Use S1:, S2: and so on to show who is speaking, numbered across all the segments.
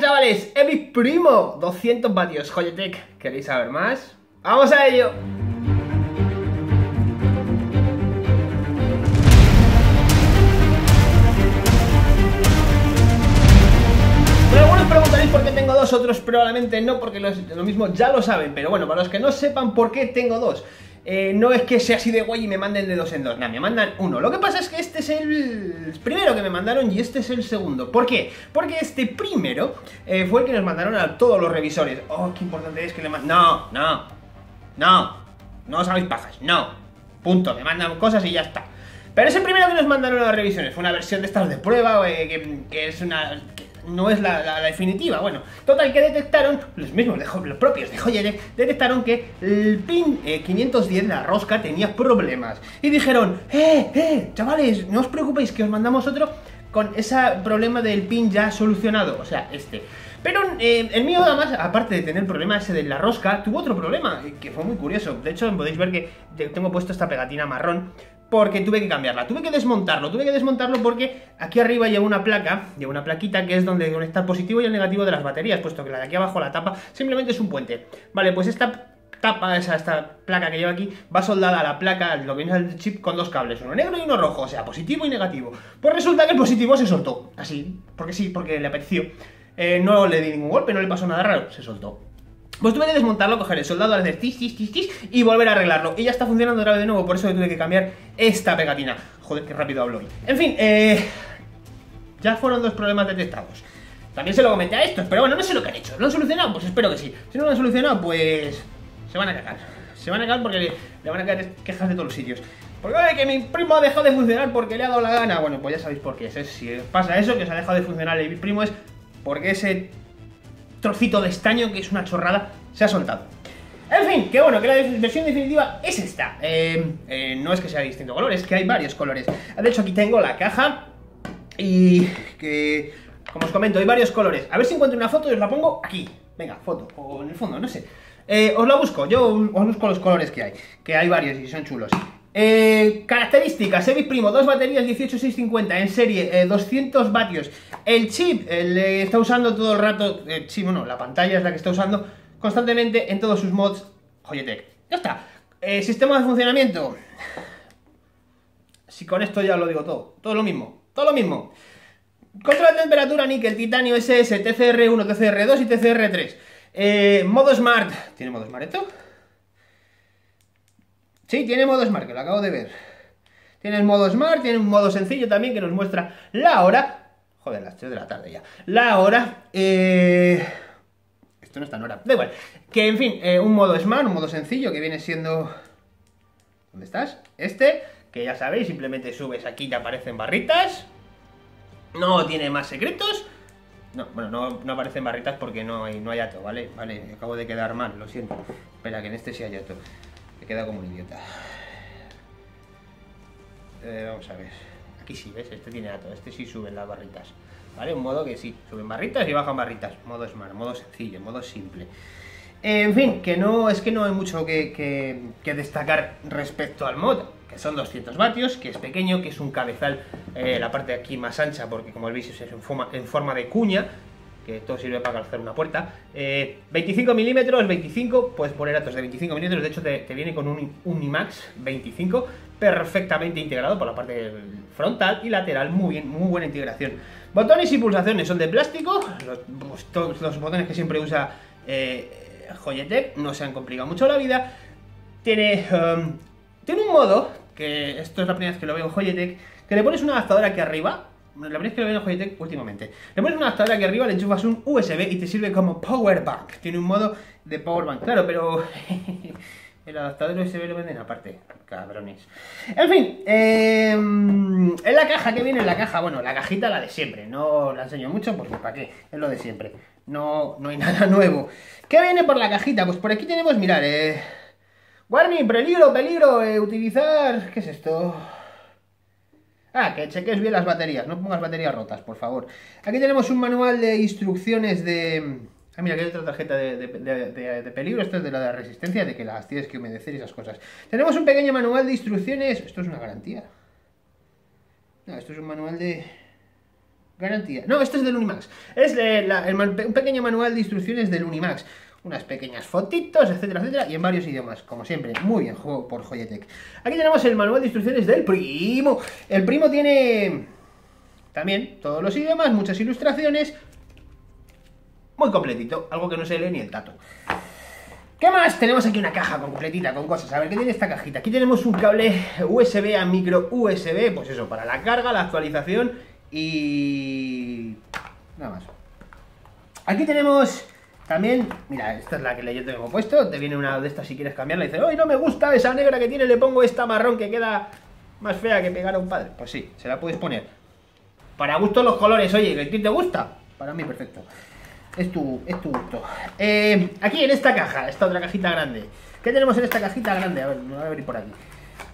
S1: chavales? Evi Primo, 200 vatios, Joyetech. ¿Queréis saber más? ¡Vamos a ello! Bueno, algunos preguntaréis por qué tengo dos, otros probablemente no, porque lo mismo ya lo saben. Pero bueno, para los que no sepan por qué tengo dos, eh, no es que sea así de guay y me manden de dos en dos, nada, me mandan uno. Lo que pasa es que este es el primero que me mandaron y este es el segundo. ¿Por qué? Porque este primero eh, fue el que nos mandaron a todos los revisores. Oh, qué importante es que le manden. No, no, no, no os hagáis pajas, no. Punto, me mandan cosas y ya está. Pero ese primero que nos mandaron a las revisiones fue una versión de estas de prueba, eh, que es una. No es la, definitiva. Bueno, total que detectaron, los mismos, los propios de Joyerek, detectaron que el pin eh, 510, la rosca, tenía problemas. Y dijeron, eh, eh, chavales, no os preocupéis que os mandamos otro con ese problema del pin ya solucionado, o sea, este. Pero eh, el mío, además, aparte de tener problema ese de la rosca, tuvo otro problema, eh, que fue muy curioso. De hecho, podéis ver que te- tengo puesto esta pegatina marrón, porque tuve que cambiarla, tuve que desmontarlo, tuve que desmontarlo porque aquí arriba lleva una placa, lleva una plaquita que es donde conecta el positivo y el negativo de las baterías, puesto que la de aquí abajo, la tapa, simplemente es un puente. Vale, pues esta tapa, esa, esta placa que lleva aquí, va soldada a la placa, lo que viene al chip, con dos cables, uno negro y uno rojo, o sea, positivo y negativo. Pues resulta que el positivo se soltó, así, porque sí, porque le apeteció. Eh, no le di ningún golpe, no le pasó nada raro, se soltó. Pues tuve que desmontarlo, coger el soldado, hacer tis, tis, tis, tis y volver a arreglarlo. Y ya está funcionando otra vez de nuevo, por eso tuve que cambiar esta pegatina. Joder, qué rápido hablo hoy. En fin, eh, ya fueron dos problemas detectados. También se lo comenté a estos, pero bueno, no sé lo que han hecho. ¿Lo han solucionado? Pues espero que sí. Si no lo han solucionado, pues se van a cagar. Se van a cagar porque le, van a caer quejas de todos los sitios. Porque que mi primo ha dejado de funcionar porque le ha dado la gana. Bueno, pues ya sabéis por qué es. Si pasa eso, que os ha dejado de funcionar el primo, es porque ese trocito de estaño, que es una chorrada, se ha soltado. En fin, que bueno, que la versión definitiva es esta. Eh, eh, no es que sea distinto color, es que hay varios colores. De hecho, aquí tengo la caja y que, como os comento, hay varios colores. A ver si encuentro una foto y os la pongo aquí. Venga, foto, o en el fondo, no sé. Eh, os la busco, yo os busco los colores que hay, que hay varios y son chulos. Eh, características, Evis Primo, dos baterías 18650 en serie, eh, 200 vatios. El chip, el, eh, está usando todo el rato, el chip, bueno, la pantalla es la que está usando constantemente en todos sus mods Joyetech. Ya está. Eh, sistema de funcionamiento. Si con esto ya lo digo todo, todo lo mismo, todo lo mismo. Control de temperatura, níquel, titanio, SS, TCR1, TCR2 y TCR3. Eh, modo Smart. ¿Tiene modo Smart esto? Sí, tiene modo Smart, que lo acabo de ver. Tiene el modo Smart, tiene un modo sencillo también que nos muestra la hora. Joder, las 3 de la tarde ya. La hora. Eh... Esto no está en hora. Da igual. Que en fin, eh, un modo Smart, un modo sencillo que viene siendo. ¿Dónde estás? Este, que ya sabéis, simplemente subes aquí y te aparecen barritas. No tiene más secretos. No, bueno, no, no aparecen barritas porque no hay, no hay ato, ¿vale? Vale, acabo de quedar mal, lo siento. Espera, que en este sí hay ato. Me queda como un idiota. Eh, vamos a ver. Aquí sí, ¿ves? Este tiene ato, este sí suben las barritas. ¿Vale? Un modo que sí, suben barritas y bajan barritas. Modo smart, modo sencillo, modo simple. En fin, que no es que no hay mucho que, destacar respecto al mod, que son 200 vatios, que es pequeño, que es un cabezal, eh, la parte de aquí más ancha, porque como veis es en forma de cuña, que todo sirve para calzar una puerta. Eh, 25 milímetros, 25, puedes poner datos de 25 milímetros, de hecho te, viene con un Unimax 25, perfectamente integrado por la parte frontal y lateral, muy bien, muy buena integración. Botones y pulsaciones son de plástico, los, pues, todos los botones que siempre usa eh, Joyetech, no se han complicado mucho la vida. Tiene, um, tiene un modo, que esto es la primera vez que lo veo en Joyetech, que le pones una adaptadora aquí arriba, la primera que lo veo en Joyetech últimamente, le pones una adaptadora aquí arriba, le enchufas un USB y te sirve como power bank. Tiene un modo de power bank, claro, pero el adaptador USB lo venden aparte, cabrones. En fin, eh, en la caja, ¿qué viene en la caja? Bueno, la cajita la de siempre, no la enseño mucho porque ¿para qué? Es lo de siempre. No, no hay nada nuevo. ¿Qué viene por la cajita? Pues por aquí tenemos, mirar, eh... Warning, peligro, peligro, eh, utilizar... ¿Qué es esto? Ah, que cheques bien las baterías, no pongas baterías rotas, por favor. Aquí tenemos un manual de instrucciones de... Ah, mira, aquí hay otra tarjeta de, peligro, esto es de la de resistencia, de que las tienes que humedecer y esas cosas. Tenemos un pequeño manual de instrucciones... Esto es una garantía. No, esto es un manual de... Garantía. No, este es del Unimax. Es un pequeño manual de instrucciones del Unimax. Unas pequeñas fotitos, etcétera, etcétera, y en varios idiomas, como siempre. Muy bien, juego por Joyetech. Aquí tenemos el manual de instrucciones del primo. El primo tiene también todos los idiomas, muchas ilustraciones. Muy completito, algo que no se lee ni el tato. ¿Qué más? Tenemos aquí una caja completita con cosas. A ver, ¿qué tiene esta cajita? Aquí tenemos un cable USB a micro USB, pues eso, para la carga, la actualización y... nada más. Aquí tenemos también, mira, esta es la que yo tengo puesto, te viene una de estas si quieres cambiarla y dices, ¡ay, no me gusta esa negra que tiene, le pongo esta marrón que queda más fea que pegar a un padre! Pues sí, se la puedes poner. Para gusto los colores, oye, ¿que a ti te gusta? Para mí perfecto. Es tu, es tu gusto. Eh, aquí en esta caja, esta otra cajita grande. ¿Qué tenemos en esta cajita grande? A ver, me voy a abrir por aquí.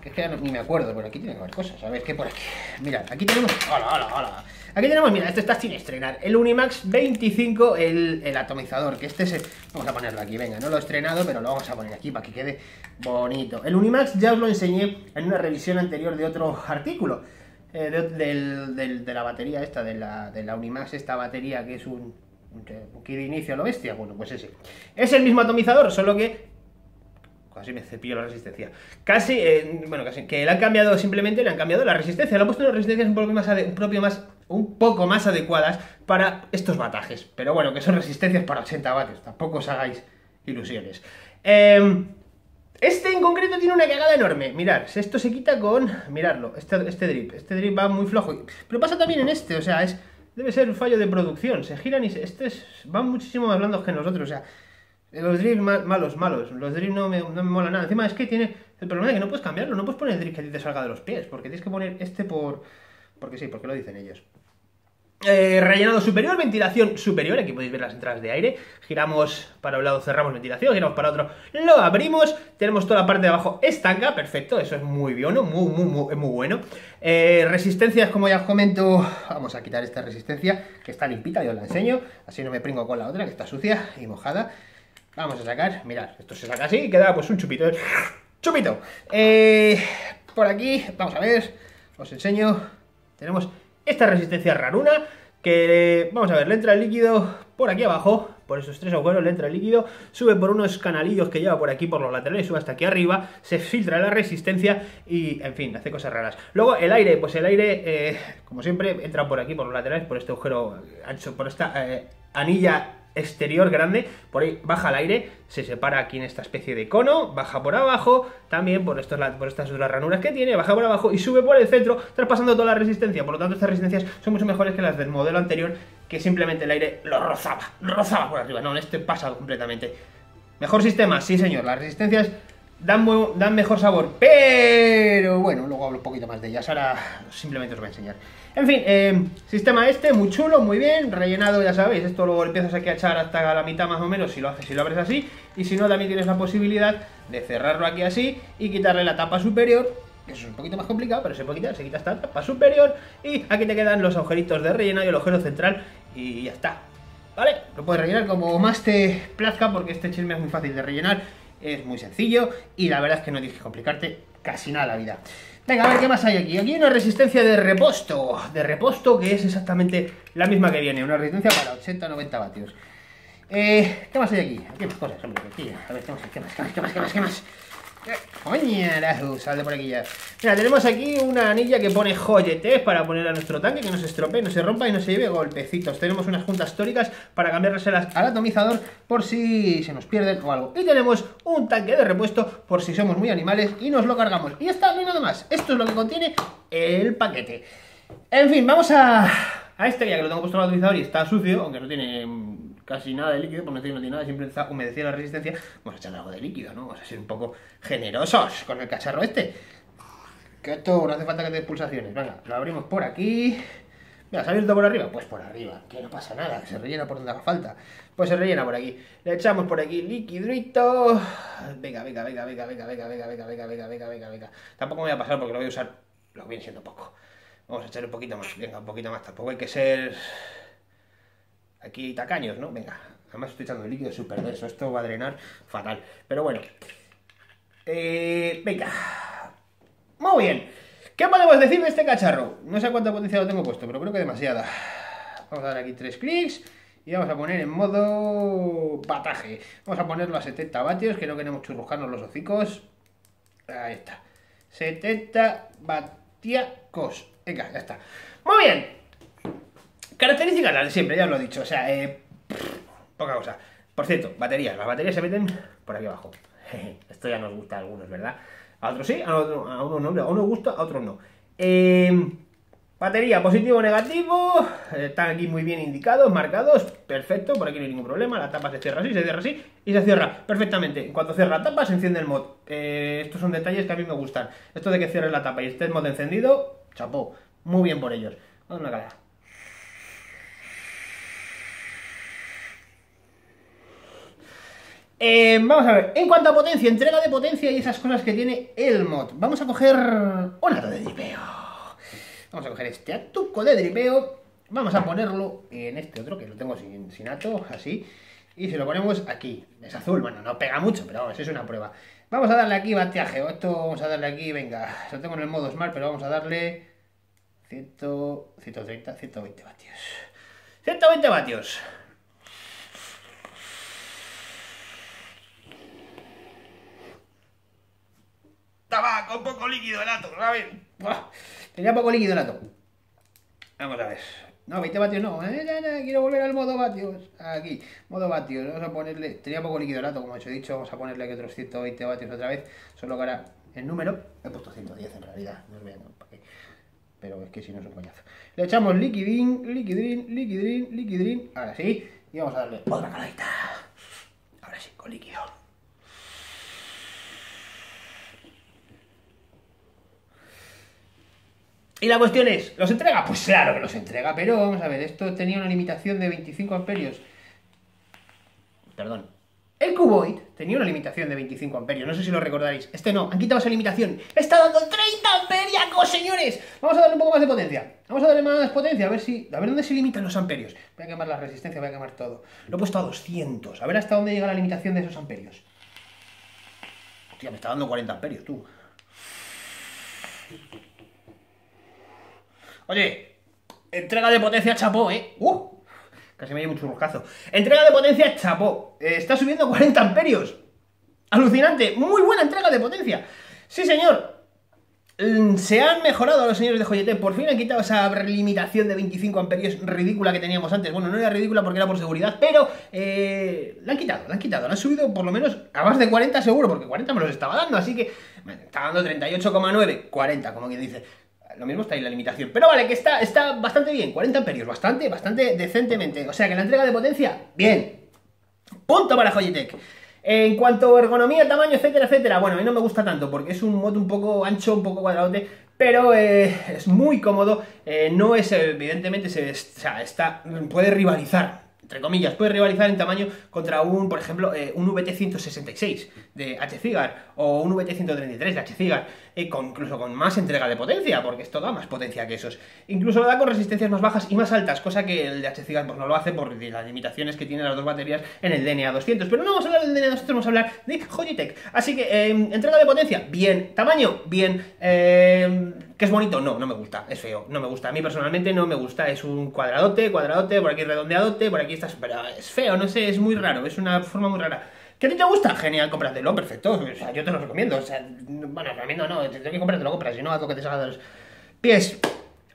S1: Que es que ya ni me acuerdo, por aquí tiene que haber cosas. A ver, ¿qué por aquí? Mirad, aquí tenemos... ¡Hola, hola, hola! Aquí tenemos, mira, esto está sin estrenar. El Unimax 25, el, atomizador, que este se... Vamos a ponerlo aquí, venga, no lo he estrenado, pero lo vamos a poner aquí para que quede bonito. El Unimax ya os lo enseñé en una revisión anterior de otro artículo. eh, de, la batería esta, de la, Unimax, esta batería que es un, un, kit de inicio a lo bestia. Bueno, pues ese. Es el mismo atomizador, solo que Casi me cepillo la resistencia. Casi, eh, bueno, casi, que le han cambiado simplemente, le han cambiado la resistencia. Le han puesto unas resistencias un poco más, un propio más, un poco más adecuadas para estos batajes. Pero bueno, que son resistencias para 80 vatios. Tampoco os hagáis ilusiones. Eh, este en concreto tiene una cagada enorme. Mirad, esto se quita con. Miradlo, este, este drip. Este drip va muy flojo. Pero pasa también en este, o sea, es. Debe ser un fallo de producción. Se giran y se, este es, van muchísimo más blandos que en los otros. O sea, los drips ma- malos, malos. Los drips no me, no me mola nada. Encima es que tiene el problema de que no puedes cambiarlo. No puedes poner el drip que te salga de los pies. Porque tienes que poner este por. Porque sí, porque lo dicen ellos. Eh, rellenado superior, ventilación superior, aquí podéis ver las entradas de aire, giramos para un lado, cerramos ventilación, giramos para otro, lo abrimos, tenemos toda la parte de abajo estanca, perfecto, eso es muy bueno, muy, muy, muy, muy bueno. Eh, resistencias, como ya os comento, vamos a quitar esta resistencia, que está limpita, yo os la enseño, así no me pringo con la otra, que está sucia y mojada. Vamos a sacar, mirad, esto se saca así y queda pues un chupito, chupito. Eh, por aquí, vamos a ver, os enseño, tenemos esta resistencia raruna que, vamos a ver, le entra el líquido por aquí abajo, por esos tres agujeros le entra el líquido, sube por unos canalillos que lleva por aquí, por los laterales, sube hasta aquí arriba, se filtra la resistencia y, en fin, hace cosas raras. Luego el aire, pues el aire, eh, como siempre, entra por aquí, por los laterales, por este agujero ancho, por esta eh, anilla exterior grande, por ahí baja el aire, se separa aquí en esta especie de cono, baja por abajo, también por, estos, por estas otras ranuras que tiene, baja por abajo y sube por el centro, traspasando toda la resistencia. Por lo tanto, estas resistencias son mucho mejores que las del modelo anterior, que simplemente el aire lo rozaba, rozaba por arriba. No, en este pasa completamente. Mejor sistema, sí señor, las resistencias dan, dan mejor sabor, pero bueno, luego hablo un poquito más de ellas, ahora simplemente os voy a enseñar. En fin, eh, sistema este, muy chulo, muy bien, rellenado, ya sabéis, esto lo empiezas aquí a echar hasta la mitad más o menos si lo haces, si lo abres así, y si no también tienes la posibilidad de cerrarlo aquí así y quitarle la tapa superior, eso es un poquito más complicado, pero se puede quitar, se quita esta tapa superior y aquí te quedan los agujeritos de relleno y el agujero central y ya está. ¿Vale? Lo puedes rellenar como más te plazca porque este chisme es muy fácil de rellenar, es muy sencillo y la verdad es que no tienes que complicarte casi nada la vida. Venga, a ver qué más hay aquí. Aquí hay una resistencia de reposto, de reposto que es exactamente la misma que viene, una resistencia para 80-90 vatios. Eh, ¿Qué más hay aquí? Aquí hay más cosas, hombre, aquí. A ver, ¿qué más, qué más, qué más, qué más, qué más, qué más? Coñarajo, sal de por aquí ya. Mira, tenemos aquí una anilla que pone joyetes para poner a nuestro tanque, que no se estropee, no se rompa y no se lleve golpecitos. Tenemos unas juntas tóricas para cambiárselas al atomizador por si se nos pierden o algo. Y tenemos un tanque de repuesto por si somos muy animales y nos lo cargamos. Y está, no hay nada más. Esto es lo que contiene el paquete. En fin, vamos a, a este ya que lo tengo puesto en el atomizador y está sucio, aunque no tiene casi nada de líquido, por no tiene nada, siempre está humedecida la resistencia. Vamos a echarle algo de líquido, ¿no? Vamos a ser un poco generosos con el cacharro este. Que esto no hace falta que te pulsaciones. Venga, lo abrimos por aquí. Mira, ¿se ha abierto por arriba? Pues por arriba, que no pasa nada, se rellena por donde haga falta. Pues se rellena por aquí. Le echamos por aquí liquidito. Venga, venga, venga, venga, venga, venga, venga, venga, venga, venga, venga, venga, venga. Tampoco me voy a pasar porque lo voy a usar, lo viene siendo poco. Vamos a echar un poquito más, venga, un poquito más. Tampoco hay que ser aquí tacaños, ¿no? Venga, además estoy echando el líquido súper denso, esto va a drenar fatal. Pero bueno, eh, venga, muy bien. ¿Qué podemos decir de este cacharro? No sé cuánta potencia lo tengo puesto, pero creo que demasiada. Vamos a dar aquí tres clics y vamos a poner en modo bataje. Vamos a ponerlo a 70 vatios, que no queremos churrujarnos los hocicos. Ahí está. 70 vatiacos. Venga, ya está. Muy bien. Características las de siempre, ya os lo he dicho. O sea, eh, poca cosa. Por cierto, baterías. Las baterías se meten por aquí abajo. Esto ya nos gusta a algunos, ¿verdad? A otros sí, a, otros, a unos no. A unos gusta, a otros no. Eh, batería positivo o negativo. Están aquí muy bien indicados, marcados. Perfecto, por aquí no hay ningún problema. La tapa se cierra así, se cierra así y se cierra perfectamente. En cuanto cierra la tapa, se enciende el mod. Eh, estos son detalles que a mí me gustan. Esto de que cierre la tapa y esté el mod encendido, chapó. Muy bien por ellos. Una cara. Eh, vamos a ver, en cuanto a potencia, entrega de potencia y esas cosas que tiene el mod, vamos a coger un ato de dripeo. Vamos a coger este atuco de dripeo, vamos a ponerlo en este otro que lo tengo sin, sin ato, así, y se lo ponemos aquí. Es azul, bueno, no pega mucho, pero vamos, es una prueba. Vamos a darle aquí bateaje, esto vamos a darle aquí, venga, lo tengo en el modo smart, pero vamos a darle 100, 130, 120 vatios. 120 vatios. Estaba con poco líquido el ato, ¿sabes? Tenía poco líquido el ato. Vamos a ver. No, 20 vatios no. Eh, quiero volver al modo vatios. Aquí, modo vatios. Vamos a ponerle. Tenía poco líquido el ato, como os he dicho. Vamos a ponerle aquí otros 120 vatios otra vez. Solo que ahora el número. He puesto 110 en realidad. No os a. Pero es que si no es un coñazo. Le echamos liquidín, liquidín, liquidín, liquidín. Ahora sí. Y vamos a darle otra caladita. Ahora sí, con líquido. Y la cuestión es, ¿los entrega? Pues claro que los entrega, pero vamos a ver, esto tenía una limitación de 25 amperios. Perdón. El Cuboid tenía una limitación de 25 amperios, no sé si lo recordaréis. Este no, han quitado esa limitación. ¡Está dando 30 amperiacos, señores! Vamos a darle un poco más de potencia. Vamos a darle más potencia, a ver si... A ver dónde se limitan los amperios. Voy a quemar la resistencia, voy a quemar todo. Lo he puesto a 200. A ver hasta dónde llega la limitación de esos amperios. Hostia, me está dando 40 amperios, tú. Oye, entrega de potencia chapó, ¿eh? ¡Uh! Casi me llevo un churrascazo. Entrega de potencia chapó. Eh, está subiendo 40 amperios. Alucinante. Muy buena entrega de potencia. Sí, señor. Mm, se han mejorado los señores de Joyete. Por fin han quitado esa limitación de 25 amperios ridícula que teníamos antes. Bueno, no era ridícula porque era por seguridad, pero eh, la han quitado, la han quitado. La han subido por lo menos a más de 40 seguro, porque 40 me los estaba dando. Así que me está dando 38,9. 40, como quien dice lo mismo está ahí la limitación. Pero vale, que está, está bastante bien, 40 amperios, bastante, bastante decentemente. O sea que la entrega de potencia, bien. Punto para Logitech. En cuanto a ergonomía, tamaño, etcétera, etcétera, bueno, a mí no me gusta tanto porque es un mod un poco ancho, un poco cuadradote, pero eh, es muy cómodo, eh, no es, evidentemente, se, o sea, está, puede rivalizar entre comillas, puede rivalizar en tamaño contra un, por ejemplo, eh, un VT166 de H-Cigar o un VT133 de H-Cigar, eh, incluso con más entrega de potencia, porque esto da más potencia que esos. Incluso lo da con resistencias más bajas y más altas, cosa que el de H-Cigar pues, no lo hace por las limitaciones que tienen las dos baterías en el DNA 200. Pero no vamos a hablar del DNA 200, vamos a hablar de Logitech. Así que, eh, entrega de potencia, bien. Tamaño, bien. ¿Que es bonito? No, no me gusta, es feo, no me gusta. A mí personalmente no me gusta, es un cuadradote, cuadradote, por aquí redondeadote, por aquí estás, pero es feo, no sé, es muy raro, es una forma muy rara. ¿Qué a ti te gusta? Genial, cómpratelo, perfecto. O sea, yo te lo recomiendo. O sea, bueno, recomiendo no, te tengo que comprarte lo compras, si no, haz que te salga de los pies.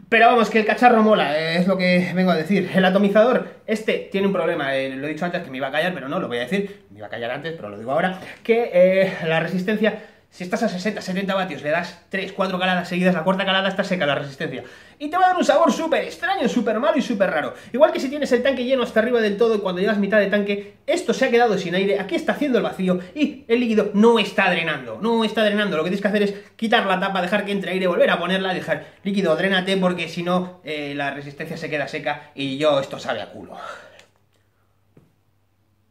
S1: Pero vamos, que el cacharro mola, es lo que vengo a decir. El atomizador, este tiene un problema, eh, lo he dicho antes que me iba a callar, pero no, lo voy a decir, me iba a callar antes, pero lo digo ahora, que eh, la resistencia si estás a 60, 70 vatios, le das 3, 4 caladas seguidas, la cuarta calada está seca la resistencia. Y te va a dar un sabor súper extraño, súper malo y súper raro. Igual que si tienes el tanque lleno hasta arriba del todo y cuando llevas mitad de tanque, esto se ha quedado sin aire, aquí está haciendo el vacío y el líquido no está drenando. No está drenando. Lo que tienes que hacer es quitar la tapa, dejar que entre aire, volver a ponerla, dejar líquido, drénate porque si no, eh, la resistencia se queda seca y yo esto sabe a culo.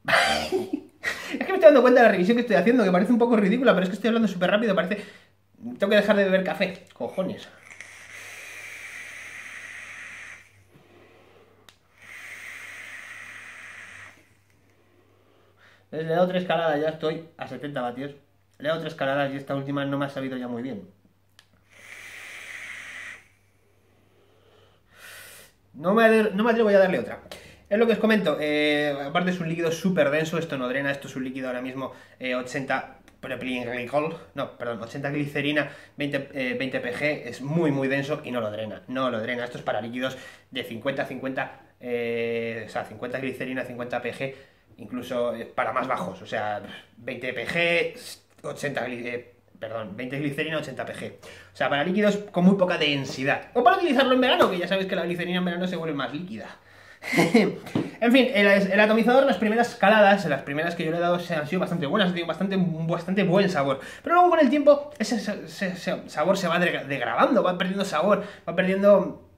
S1: Es que me estoy dando cuenta de la revisión que estoy haciendo, que parece un poco ridícula, pero es que estoy hablando súper rápido, parece... Tengo que dejar de beber café. Cojones. Le he dado tres caladas, ya estoy a 70 vatios. Le he dado tres caladas y esta última no me ha sabido ya muy bien. No me, no me atrevo a darle otra. Es lo que os comento, eh, aparte es un líquido súper denso, esto no drena, esto es un líquido ahora mismo 80 eh, no, perdón, 80 glicerina, 20, 20 pg, es muy muy denso y no lo drena, no lo drena, esto es para líquidos de 50, 50, eh, o sea, 50 glicerina, 50 pg, incluso para más bajos, o sea, 20 pg, 80 perdón, 20 glicerina, 80 pg. O sea, para líquidos con muy poca densidad. O para utilizarlo en verano, que ya sabéis que la glicerina en verano se vuelve más líquida. en fin, el, atomizador, las primeras escaladas, las primeras que yo le he dado, han sido bastante buenas, han tenido bastante, bastante buen sabor. Pero luego con el tiempo, ese, sabor se va degradando, va perdiendo sabor, va perdiendo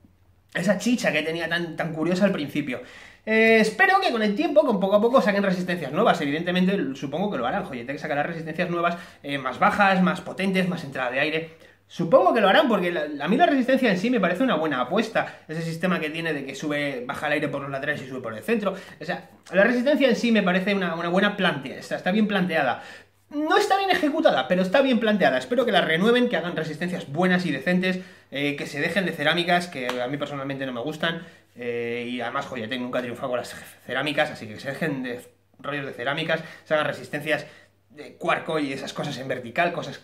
S1: esa chicha que tenía tan, tan curiosa al principio. Eh, espero que con el tiempo, con poco a poco, saquen resistencias nuevas. Evidentemente, supongo que lo harán. Joyetech sacará resistencias nuevas, eh, más bajas, más potentes, más entrada de aire. Supongo que lo harán porque a mí la resistencia en sí me parece una buena apuesta. Ese sistema que tiene de que sube, baja el aire por los laterales y sube por el centro. O sea, la resistencia en sí me parece una, buena plantea, está, está bien planteada. No está bien ejecutada, pero está bien planteada. Espero que la renueven, que hagan resistencias buenas y decentes, eh, que se dejen de cerámicas, que a mí personalmente no me gustan. Eh, y además, Joyetech nunca ha triunfado con las cerámicas, así que se dejen de rollos de cerámicas, se hagan resistencias de cuarco y esas cosas en vertical, cosas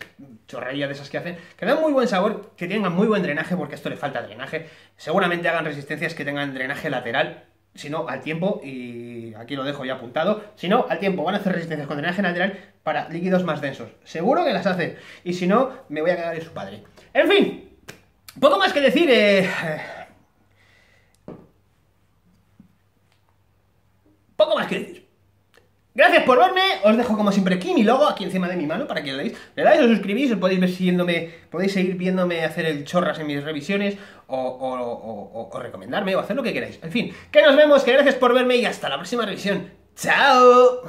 S1: chorrerías de esas que hacen, que dan muy buen sabor, que tengan muy buen drenaje, porque a esto le falta drenaje. Seguramente hagan resistencias que tengan drenaje lateral, si no, al tiempo, y aquí lo dejo ya apuntado, si no, al tiempo van a hacer resistencias con drenaje lateral para líquidos más densos. Seguro que las hacen, y si no, me voy a quedar en su padre. En fin, poco más que decir, eh Poco más que decir. Gracias por verme, os dejo como siempre aquí mi logo, aquí encima de mi mano, para que lo veáis. Le dais, os suscribís, os podéis ver siguiéndome, podéis seguir viéndome hacer el chorras en mis revisiones, o, o recomendarme, o hacer lo que queráis. En fin, que nos vemos, que gracias por verme y hasta la próxima revisión. ¡Chao!